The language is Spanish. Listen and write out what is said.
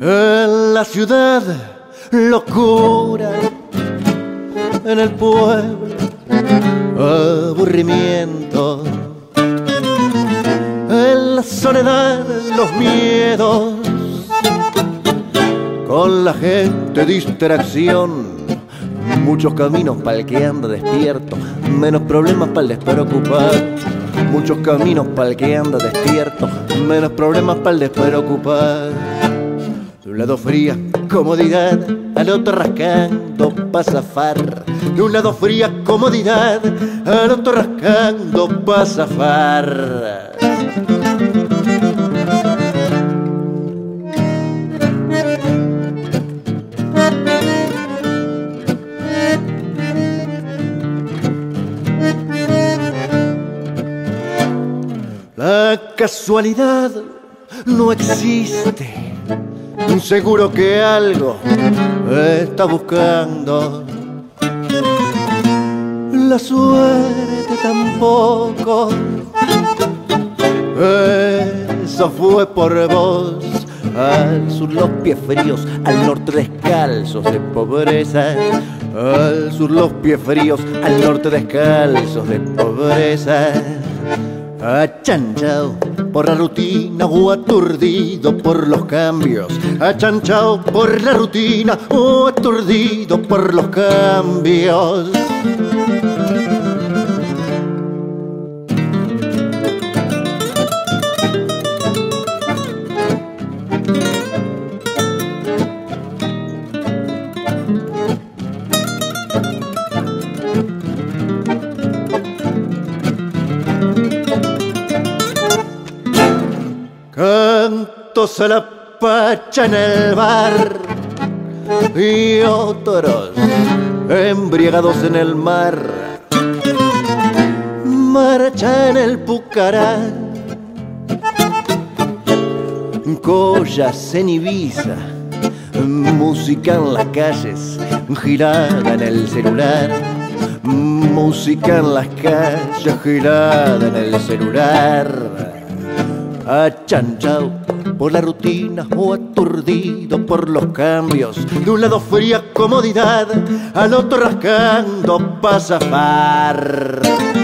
En la ciudad, locura. En el pueblo, aburrimiento. En la soledad, los miedos. Con la gente, distracción. Muchos caminos para el que anda despierto. Menos problemas para el despreocupado. Muchos caminos para el que anda despierto. Menos problemas para el despreocupado. De un lado fría comodidad, al otro rascando pa' zafar. De un lado fría comodidad, al otro rascando pa' zafar. La casualidad no existe. Seguro que algo está buscando. La suerte tampoco. Eso fue por vos. Al sur los pies fríos, al norte descalzos de pobreza. Al sur los pies fríos, al norte descalzos de pobreza. Achanchao por la rutina o aturdido por los cambios. Achanchao por la rutina o aturdido por los cambios. Cantos a la pacha en el bar y otros embriagados en el mar. Marcha en el Pucará, collas en Ibiza, música en las calles, girada en el celular. Música en las calles, girada en el celular achanchao por la rutina o aturdido por los cambios. De un lado fría comodidad, al otro rascando pa' zafar.